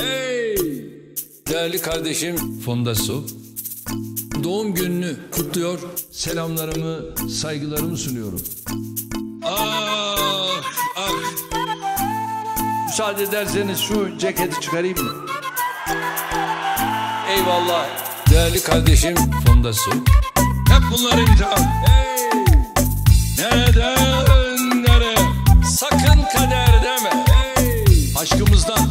Hey! Değerli kardeşim Fonda Su. Doğum gününü kutluyor. Selamlarımı, saygılarımı sunuyorum. Ah, ah. Müsaade ederseniz şu ceketi çıkarayım mı? Eyvallah. Değerli kardeşim Fonda Su. Hep bunlar imtihan. Hey! Neden, nereye? Sakın kader deme. Hey! Aşkımızdan.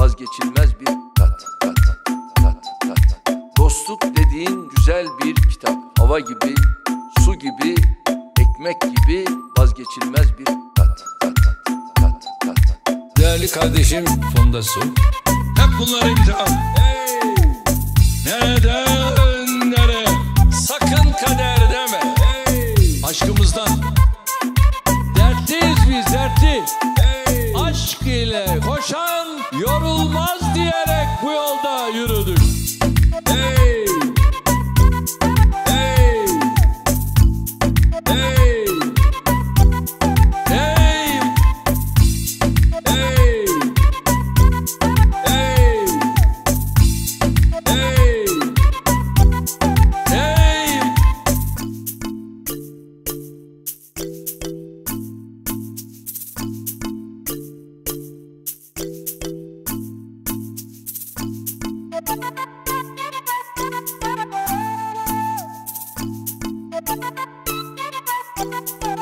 vazgeçilmez bir tat. Tat, tat, tat. Dostluk dediğin güzel bir kitap. Hava gibi, su gibi, ekmek gibi vazgeçilmez bir tat. Tat, tat, tat. Değerli kardeşim Fonda Su. Hep bunlar imtihan. Hey! Yorulmaz diyerek bu yolda yürüdük. Hey! Hey! Hey! Thank you.